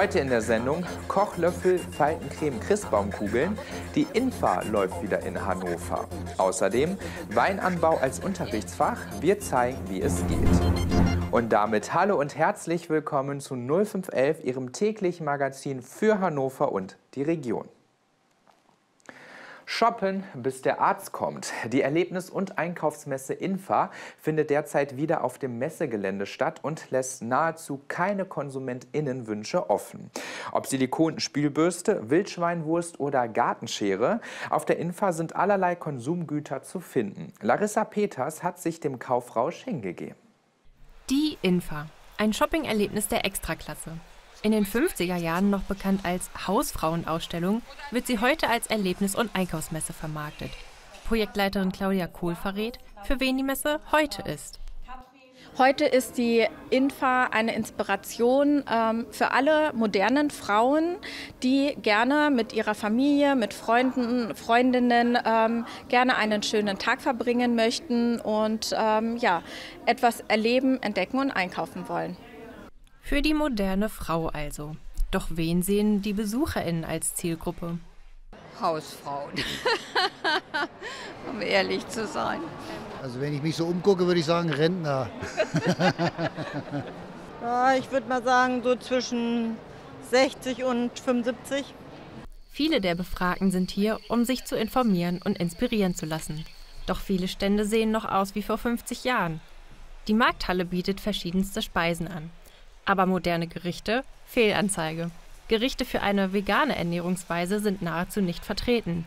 Heute in der Sendung Kochlöffel, Faltencreme, Christbaumkugeln. Die Infa läuft wieder in Hannover. Außerdem Weinanbau als Unterrichtsfach. Wir zeigen, wie es geht. Und damit hallo und herzlich willkommen zu 0511, Ihrem täglichen Magazin für Hannover und die Region. Shoppen, bis der Arzt kommt. Die Erlebnis- und Einkaufsmesse Infa findet derzeit wieder auf dem Messegelände statt und lässt nahezu keine KonsumentInnenwünsche offen. Ob Silikonspülbürste, Wildschweinwurst oder Gartenschere, auf der Infa sind allerlei Konsumgüter zu finden. Larissa Peters hat sich dem Kaufrausch hingegeben. Die Infa, ein Shopping-Erlebnis der Extraklasse. In den 50er Jahren noch bekannt als Hausfrauenausstellung, wird sie heute als Erlebnis- und Einkaufsmesse vermarktet. Projektleiterin Claudia Kohl verrät, für wen die Messe heute ist. Heute ist die Infa eine Inspiration ähm, für alle modernen Frauen, die gerne mit ihrer Familie, mit Freunden, Freundinnen ähm, gerne einen schönen Tag verbringen möchten und ähm, ja, etwas erleben, entdecken und einkaufen wollen. Für die moderne Frau also. Doch wen sehen die BesucherInnen als Zielgruppe? Hausfrauen, um ehrlich zu sein. Also wenn ich mich so umgucke, würde ich sagen Rentner. ja, ich würde mal sagen so zwischen 60 und 75. Viele der Befragten sind hier, um sich zu informieren und inspirieren zu lassen. Doch viele Stände sehen noch aus wie vor 50 Jahren. Die Markthalle bietet verschiedenste Speisen an. Aber moderne Gerichte? Fehlanzeige. Gerichte für eine vegane Ernährungsweise sind nahezu nicht vertreten.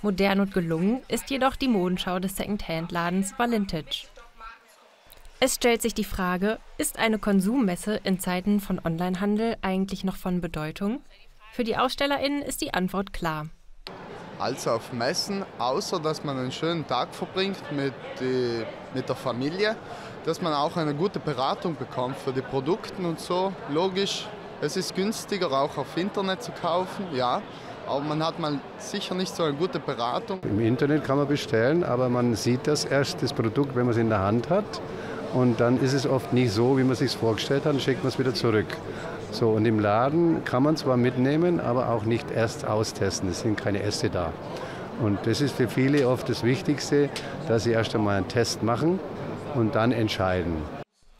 Modern und gelungen ist jedoch die Modenschau des Secondhand-Ladens Valintage. Es stellt sich die Frage, ist eine Konsummesse in Zeiten von Onlinehandel eigentlich noch von Bedeutung? Für die AusstellerInnen ist die Antwort klar. Also auf Messen, außer dass man einen schönen Tag verbringt mit, die, mit der Familie, dass man auch eine gute Beratung bekommt für die Produkte und so. Logisch, es ist günstiger auch auf Internet zu kaufen, ja. Aber man hat mal sicher nicht so eine gute Beratung. Im Internet kann man bestellen, aber man sieht das erst, das Produkt, wenn man es in der Hand hat. Und dann ist es oft nicht so, wie man es sich vorgestellt hat, dann schickt man es wieder zurück. So, und im Laden kann man zwar mitnehmen, aber auch nicht erst austesten. Es sind keine Äste da. Und das ist für viele oft das Wichtigste, dass sie erst einmal einen Test machen und dann entscheiden.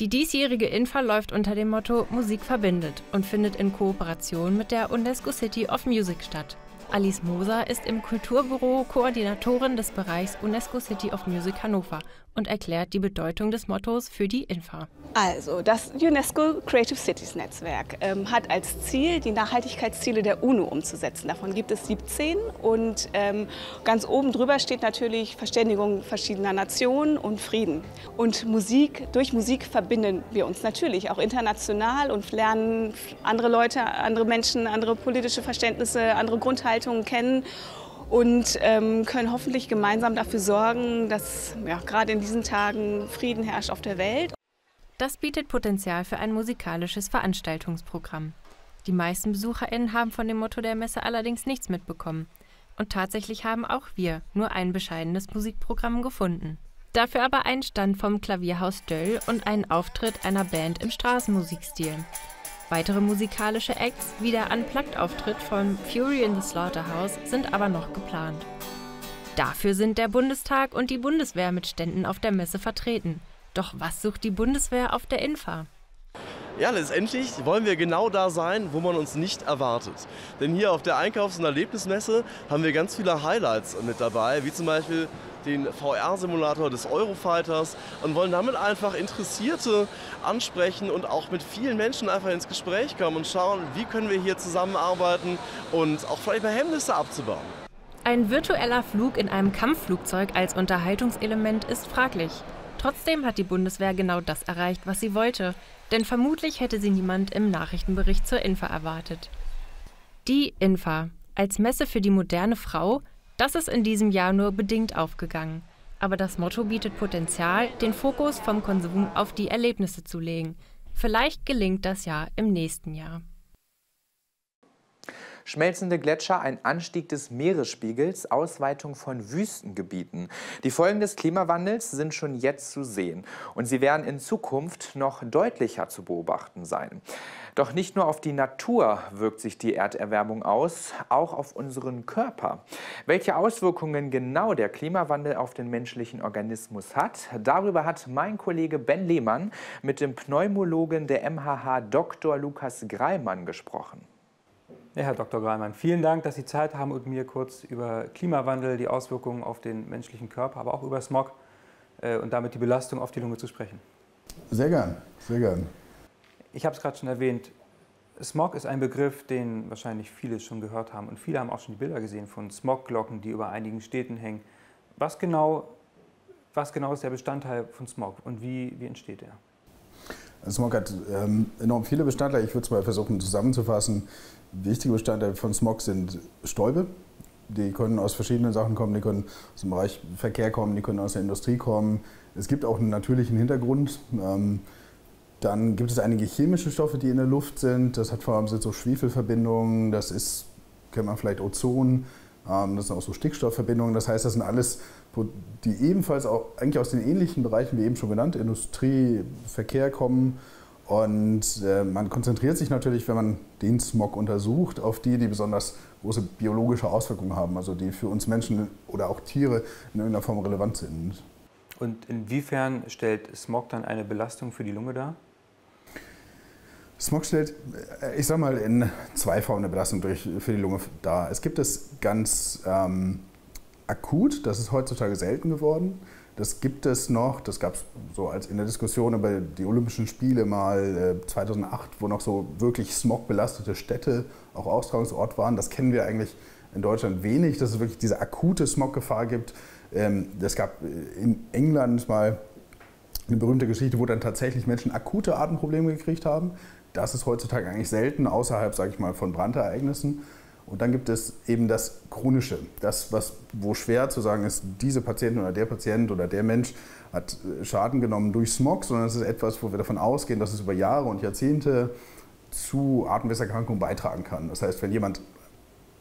Die diesjährige Infa läuft unter dem Motto Musik verbindet und findet in Kooperation mit der UNESCO City of Music statt. Alice Moser ist im Kulturbüro Koordinatorin des Bereichs UNESCO City of Music Hannover und erklärt die Bedeutung des Mottos für die Infa. Also, das UNESCO Creative Cities Netzwerk ähm, hat als Ziel, die Nachhaltigkeitsziele der UNO umzusetzen. Davon gibt es 17 und ähm, ganz oben drüber steht natürlich Verständigung verschiedener Nationen und Frieden. Und Musik, durch Musik verbinden wir uns natürlich auch international und lernen andere Leute, andere Menschen, andere politische Verständnisse, andere Grundhaltungen kennen und ähm, können hoffentlich gemeinsam dafür sorgen, dass ja, gerade in diesen Tagen Frieden herrscht auf der Welt. Das bietet Potenzial für ein musikalisches Veranstaltungsprogramm. Die meisten BesucherInnen haben von dem Motto der Messe allerdings nichts mitbekommen. Und tatsächlich haben auch wir nur ein bescheidenes Musikprogramm gefunden. Dafür aber einen Stand vom Klavierhaus Döll und einen Auftritt einer Band im Straßenmusikstil. Weitere musikalische Acts wie der Unplugged-Auftritt von Fury in the Slaughterhouse sind aber noch geplant. Dafür sind der Bundestag und die Bundeswehr mit Ständen auf der Messe vertreten. Doch was sucht die Bundeswehr auf der Infa? Ja, letztendlich wollen wir genau da sein, wo man uns nicht erwartet. Denn hier auf der Einkaufs- und Erlebnismesse haben wir ganz viele Highlights mit dabei, wie zum Beispiel den VR-Simulator des Eurofighters und wollen damit einfach Interessierte ansprechen und auch mit vielen Menschen einfach ins Gespräch kommen und schauen, wie können wir hier zusammenarbeiten und auch vielleicht mal abzubauen. Ein virtueller Flug in einem Kampfflugzeug als Unterhaltungselement ist fraglich. Trotzdem hat die Bundeswehr genau das erreicht, was sie wollte, denn vermutlich hätte sie niemand im Nachrichtenbericht zur Infa erwartet. Die Infa als Messe für die moderne Frau, das ist in diesem Jahr nur bedingt aufgegangen. Aber das Motto bietet Potenzial, den Fokus vom Konsum auf die Erlebnisse zu legen. Vielleicht gelingt das ja im nächsten Jahr. Schmelzende Gletscher, ein Anstieg des Meeresspiegels, Ausweitung von Wüstengebieten. Die Folgen des Klimawandels sind schon jetzt zu sehen und sie werden in Zukunft noch deutlicher zu beobachten sein. Doch nicht nur auf die Natur wirkt sich die Erderwärmung aus, auch auf unseren Körper. Welche Auswirkungen genau der Klimawandel auf den menschlichen Organismus hat, darüber hat mein Kollege Ben Lehmann mit dem Pneumologen der MHH Dr. Lukas Greimann gesprochen. Ja, Herr Dr. Greimann, vielen Dank, dass Sie Zeit haben und mir kurz über Klimawandel, die Auswirkungen auf den menschlichen Körper, aber auch über Smog äh, und damit die Belastung auf die Lunge zu sprechen. Sehr gern, sehr gern. Ich habe es gerade schon erwähnt, Smog ist ein Begriff, den wahrscheinlich viele schon gehört haben und viele haben auch schon die Bilder gesehen von Smogglocken, die über einigen Städten hängen. Was genau, was genau ist der Bestandteil von Smog und wie, wie entsteht er? Smog hat ähm, enorm viele Bestandteile. Ich würde es mal versuchen zusammenzufassen. Wichtige Bestandteile von Smog sind Stäube. Die können aus verschiedenen Sachen kommen. Die können aus dem Bereich Verkehr kommen, die können aus der Industrie kommen. Es gibt auch einen natürlichen Hintergrund. Ähm, dann gibt es einige chemische Stoffe, die in der Luft sind. Das hat vor allem so Schwefelverbindungen. Das ist, kennt man vielleicht Ozon. Ähm, das sind auch so Stickstoffverbindungen. Das heißt, das sind alles, die ebenfalls auch eigentlich aus den ähnlichen Bereichen wie eben schon genannt, Industrie, Verkehr kommen. Und äh, man konzentriert sich natürlich, wenn man den Smog untersucht, auf die, die besonders große biologische Auswirkungen haben, also die für uns Menschen oder auch Tiere in irgendeiner Form relevant sind. Und inwiefern stellt Smog dann eine Belastung für die Lunge dar? Smog stellt, äh, ich sag mal, in zwei Formen eine Belastung durch, für die Lunge dar. Es gibt es ganz ähm, akut, das ist heutzutage selten geworden. Das gibt es noch, das gab es so als in der Diskussion über die Olympischen Spiele mal äh, 2008, wo noch so wirklich smogbelastete Städte auch Austragungsort waren. Das kennen wir eigentlich in Deutschland wenig, dass es wirklich diese akute Smoggefahr gibt. Ähm, es gab äh, in England mal eine berühmte Geschichte, wo dann tatsächlich Menschen akute Atemprobleme gekriegt haben. Das ist heutzutage eigentlich selten, außerhalb, sage ich mal, von Brandereignissen. Und dann gibt es eben das Chronische, das, was, wo schwer zu sagen ist, diese Patientin oder der Patient oder der Mensch hat äh, Schaden genommen durch Smog, sondern es ist etwas, wo wir davon ausgehen, dass es über Jahre und Jahrzehnte zu Atemwegserkrankungen beitragen kann. Das heißt, wenn jemand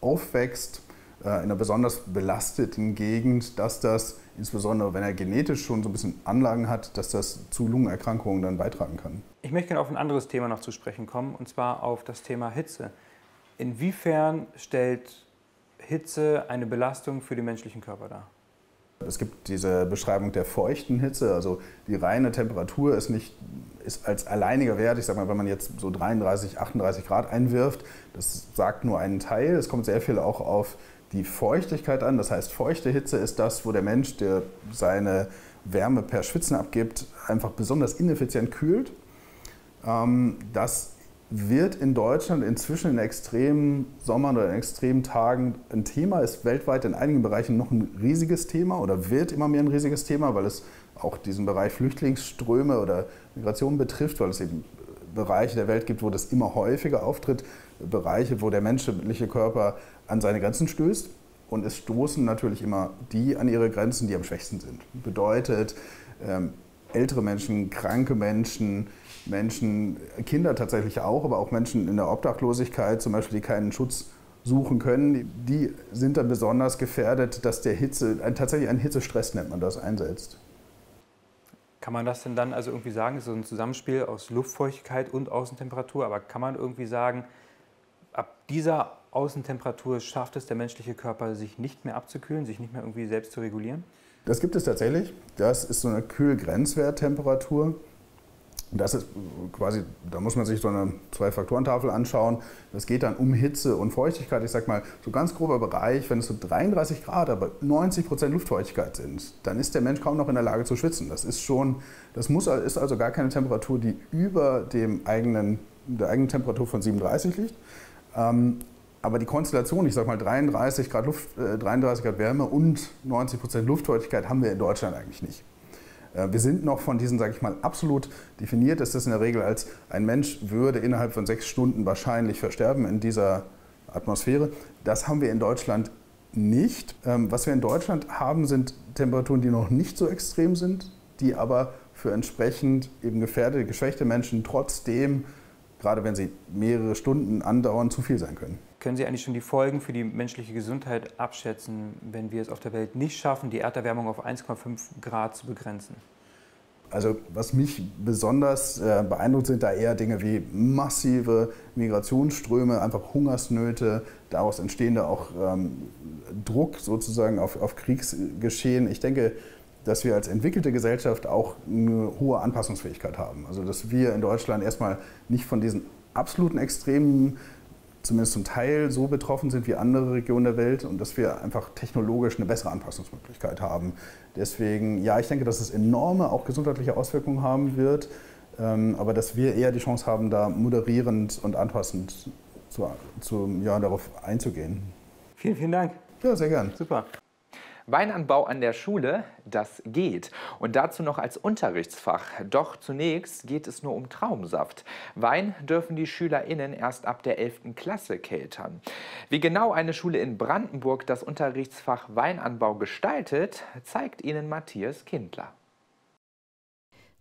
aufwächst äh, in einer besonders belasteten Gegend, dass das, insbesondere wenn er genetisch schon so ein bisschen Anlagen hat, dass das zu Lungenerkrankungen dann beitragen kann. Ich möchte gerne auf ein anderes Thema noch zu sprechen kommen, und zwar auf das Thema Hitze. Inwiefern stellt Hitze eine Belastung für den menschlichen Körper dar? Es gibt diese Beschreibung der feuchten Hitze, also die reine Temperatur ist nicht ist als alleiniger Wert, ich sage mal, wenn man jetzt so 33, 38 Grad einwirft, das sagt nur einen Teil. Es kommt sehr viel auch auf die Feuchtigkeit an. Das heißt, feuchte Hitze ist das, wo der Mensch, der seine Wärme per Schwitzen abgibt, einfach besonders ineffizient kühlt. Ähm, das wird in Deutschland inzwischen in extremen Sommern oder in extremen Tagen ein Thema, ist weltweit in einigen Bereichen noch ein riesiges Thema oder wird immer mehr ein riesiges Thema, weil es auch diesen Bereich Flüchtlingsströme oder Migration betrifft, weil es eben Bereiche der Welt gibt, wo das immer häufiger auftritt, Bereiche, wo der menschliche Körper an seine Grenzen stößt. Und es stoßen natürlich immer die an ihre Grenzen, die am schwächsten sind. Bedeutet, ähm, ältere Menschen, kranke Menschen, Menschen, Kinder tatsächlich auch, aber auch Menschen in der Obdachlosigkeit zum Beispiel, die keinen Schutz suchen können, die sind dann besonders gefährdet, dass der Hitze, tatsächlich ein Hitzestress nennt man das, einsetzt. Kann man das denn dann also irgendwie sagen, so ein Zusammenspiel aus Luftfeuchtigkeit und Außentemperatur, aber kann man irgendwie sagen, ab dieser Außentemperatur schafft es der menschliche Körper, sich nicht mehr abzukühlen, sich nicht mehr irgendwie selbst zu regulieren? Das gibt es tatsächlich. Das ist so eine Kühlgrenzwerttemperatur. Das ist quasi, da muss man sich so eine Zwei-Faktoren-Tafel anschauen. Das geht dann um Hitze und Feuchtigkeit. Ich sag mal, so ganz grober Bereich, wenn es so 33 Grad, aber 90 Prozent Luftfeuchtigkeit sind, dann ist der Mensch kaum noch in der Lage zu schwitzen. Das ist schon, das muss, ist also gar keine Temperatur, die über dem eigenen, der eigenen Temperatur von 37 liegt. Ähm, aber die Konstellation, ich sag mal 33 Grad, Luft, äh, 33 Grad Wärme und 90 Prozent Luftfeuchtigkeit haben wir in Deutschland eigentlich nicht. Äh, wir sind noch von diesen, sage ich mal, absolut definiert ist in der Regel als ein Mensch würde innerhalb von sechs Stunden wahrscheinlich versterben in dieser Atmosphäre. Das haben wir in Deutschland nicht. Ähm, was wir in Deutschland haben, sind Temperaturen, die noch nicht so extrem sind, die aber für entsprechend eben gefährdete, geschwächte Menschen trotzdem gerade wenn sie mehrere Stunden andauern, zu viel sein können. Können Sie eigentlich schon die Folgen für die menschliche Gesundheit abschätzen, wenn wir es auf der Welt nicht schaffen, die Erderwärmung auf 1,5 Grad zu begrenzen? Also was mich besonders äh, beeindruckt, sind da eher Dinge wie massive Migrationsströme, einfach Hungersnöte, daraus entstehender auch ähm, Druck sozusagen auf, auf Kriegsgeschehen. Ich denke, dass wir als entwickelte Gesellschaft auch eine hohe Anpassungsfähigkeit haben. Also dass wir in Deutschland erstmal nicht von diesen absoluten Extremen zumindest zum Teil so betroffen sind wie andere Regionen der Welt und dass wir einfach technologisch eine bessere Anpassungsmöglichkeit haben. Deswegen, ja, ich denke, dass es enorme auch gesundheitliche Auswirkungen haben wird, ähm, aber dass wir eher die Chance haben, da moderierend und anpassend zu, zu, ja, darauf einzugehen. Vielen, vielen Dank. Ja, sehr gern. Super. Weinanbau an der Schule, das geht. Und dazu noch als Unterrichtsfach. Doch zunächst geht es nur um Traubensaft. Wein dürfen die SchülerInnen erst ab der 11. Klasse keltern. Wie genau eine Schule in Brandenburg das Unterrichtsfach Weinanbau gestaltet, zeigt Ihnen Matthias Kindler.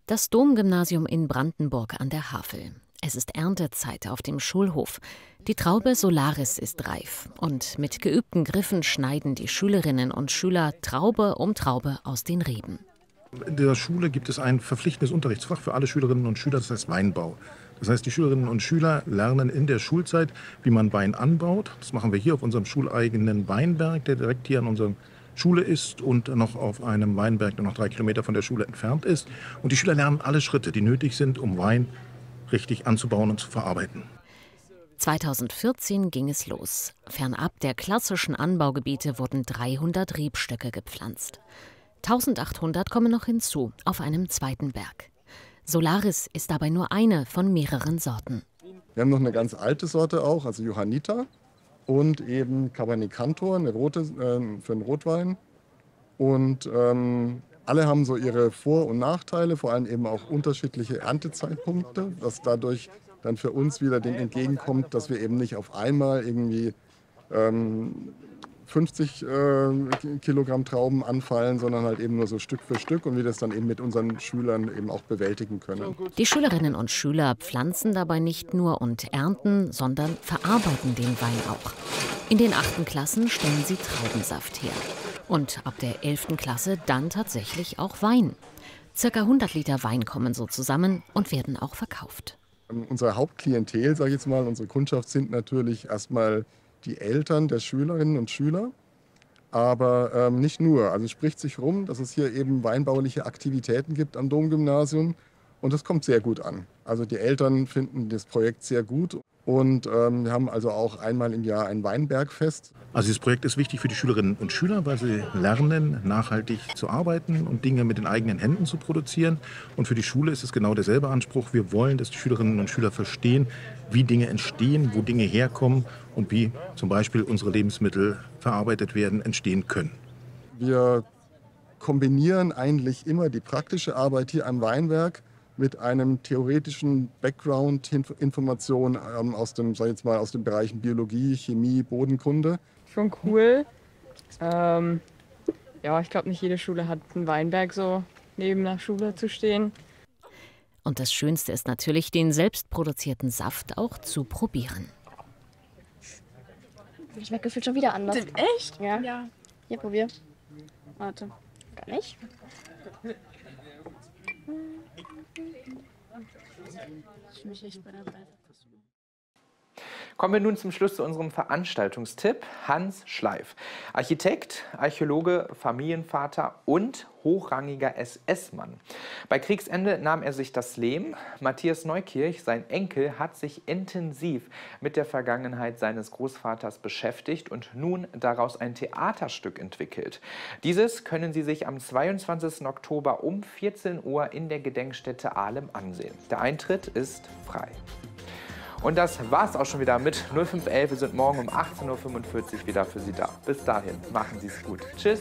Das Domgymnasium in Brandenburg an der Havel. Es ist Erntezeit auf dem Schulhof. Die Traube Solaris ist reif und mit geübten Griffen schneiden die Schülerinnen und Schüler Traube um Traube aus den Reben. In der Schule gibt es ein verpflichtendes Unterrichtsfach für alle Schülerinnen und Schüler, das heißt Weinbau. Das heißt, die Schülerinnen und Schüler lernen in der Schulzeit, wie man Wein anbaut. Das machen wir hier auf unserem schuleigenen Weinberg, der direkt hier an unserer Schule ist und noch auf einem Weinberg, der noch drei Kilometer von der Schule entfernt ist. Und die Schüler lernen alle Schritte, die nötig sind, um Wein richtig anzubauen und zu verarbeiten. 2014 ging es los. Fernab der klassischen Anbaugebiete wurden 300 Rebstöcke gepflanzt. 1800 kommen noch hinzu auf einem zweiten Berg. Solaris ist dabei nur eine von mehreren Sorten. Wir haben noch eine ganz alte Sorte auch, also Johanniter und eben Cabernet Cantor, eine rote äh, für den Rotwein. Und ähm, alle haben so ihre Vor- und Nachteile, vor allem eben auch unterschiedliche Erntezeitpunkte, was dadurch dann für uns wieder dem entgegenkommt, dass wir eben nicht auf einmal irgendwie ähm, 50 äh, Kilogramm Trauben anfallen, sondern halt eben nur so Stück für Stück und wir das dann eben mit unseren Schülern eben auch bewältigen können. Die Schülerinnen und Schüler pflanzen dabei nicht nur und ernten, sondern verarbeiten den Wein auch. In den achten Klassen stellen sie Traubensaft her und ab der 11. Klasse dann tatsächlich auch Wein. Circa 100 Liter Wein kommen so zusammen und werden auch verkauft. Ähm, unsere Hauptklientel, sage ich jetzt mal, unsere Kundschaft sind natürlich erstmal die Eltern der Schülerinnen und Schüler. Aber ähm, nicht nur. Also es spricht sich rum, dass es hier eben weinbauliche Aktivitäten gibt am Domgymnasium. Und das kommt sehr gut an. Also die Eltern finden das Projekt sehr gut und ähm, wir haben also auch einmal im Jahr ein Weinbergfest. Also dieses Projekt ist wichtig für die Schülerinnen und Schüler, weil sie lernen, nachhaltig zu arbeiten und Dinge mit den eigenen Händen zu produzieren. Und für die Schule ist es genau derselbe Anspruch. Wir wollen, dass die Schülerinnen und Schüler verstehen, wie Dinge entstehen, wo Dinge herkommen und wie zum Beispiel unsere Lebensmittel verarbeitet werden, entstehen können. Wir kombinieren eigentlich immer die praktische Arbeit hier am Weinberg mit einem theoretischen Background, Information ähm, aus dem, sag jetzt mal, aus den Bereichen Biologie, Chemie, Bodenkunde. Schon cool. Ähm, ja, ich glaube, nicht jede Schule hat einen Weinberg so neben der Schule zu stehen. Und das Schönste ist natürlich, den selbstproduzierten Saft auch zu probieren. Schmeckt gefühlt schon wieder anders. Echt? Ja. ja. Hier, probier. Warte. Gar nicht? Ich mich echt bei der Kommen wir nun zum Schluss zu unserem Veranstaltungstipp. Hans Schleif, Architekt, Archäologe, Familienvater und hochrangiger SS-Mann. Bei Kriegsende nahm er sich das Leben. Matthias Neukirch, sein Enkel, hat sich intensiv mit der Vergangenheit seines Großvaters beschäftigt und nun daraus ein Theaterstück entwickelt. Dieses können Sie sich am 22. Oktober um 14 Uhr in der Gedenkstätte Ahlem ansehen. Der Eintritt ist frei. Und das war's auch schon wieder mit 0511. Wir sind morgen um 18.45 Uhr wieder für Sie da. Bis dahin, machen Sie es gut. Tschüss.